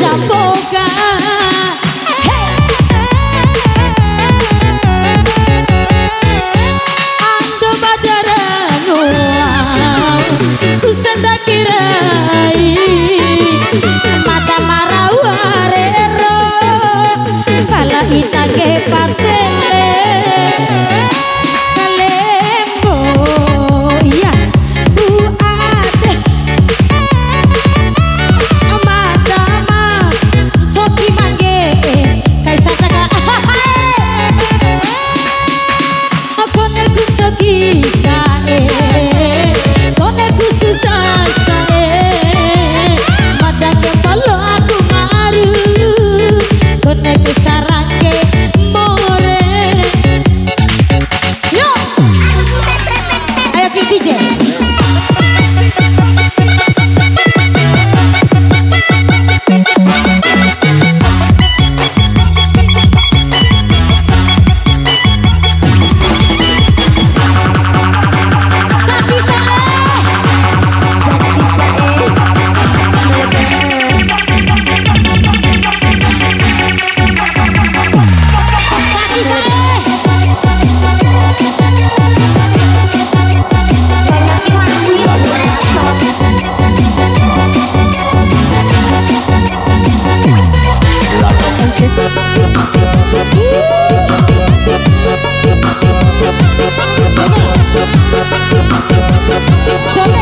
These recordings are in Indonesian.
up DJ. चलो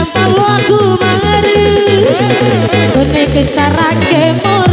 gampang aku mengeru Kone kesarake moro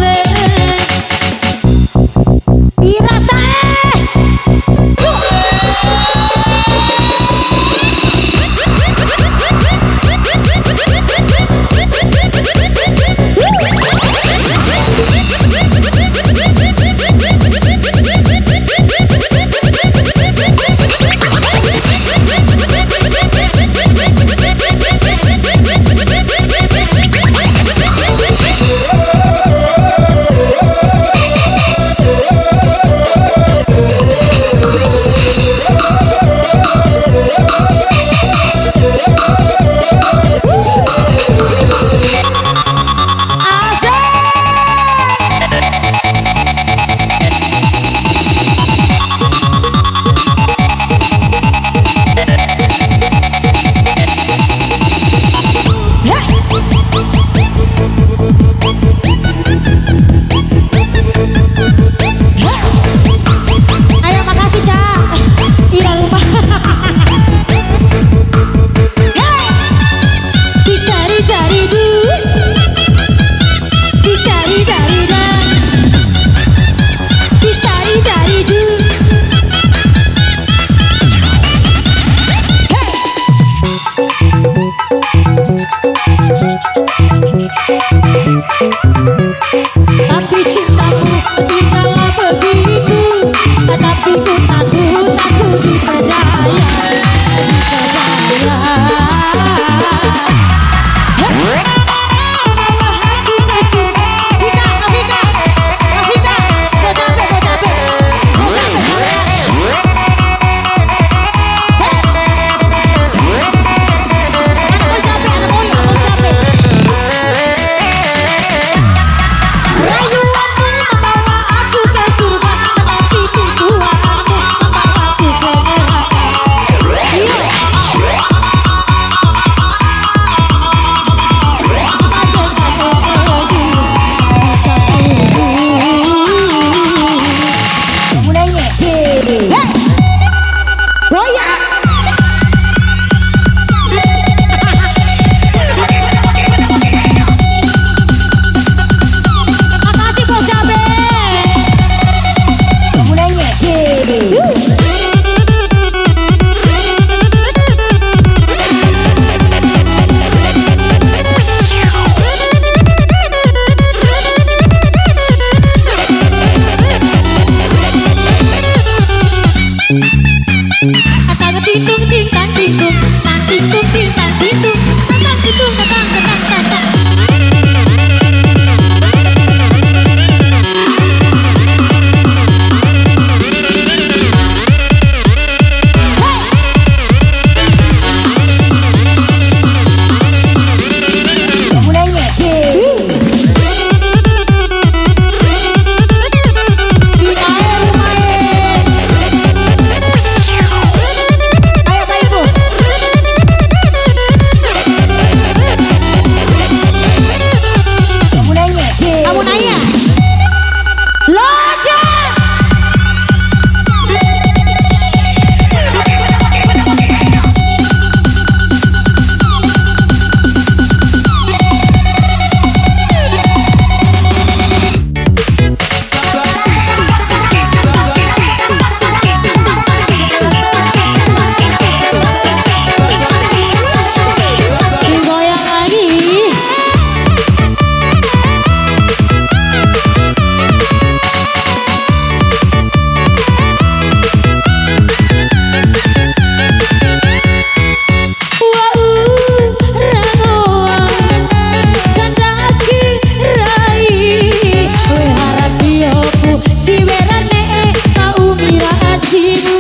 keep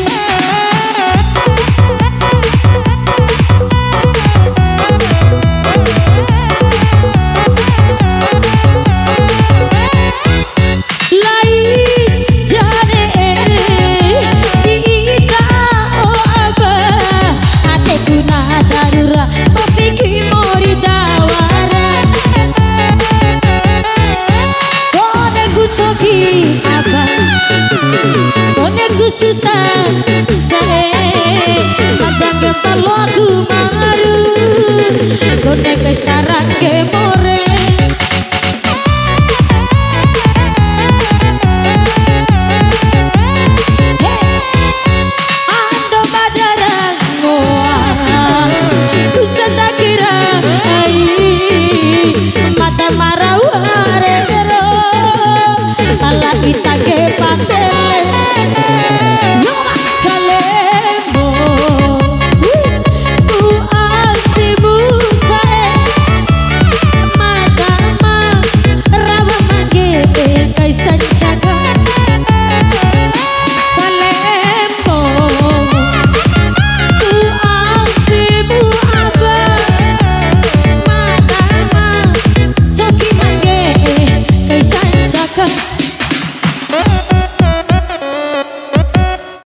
Semua ku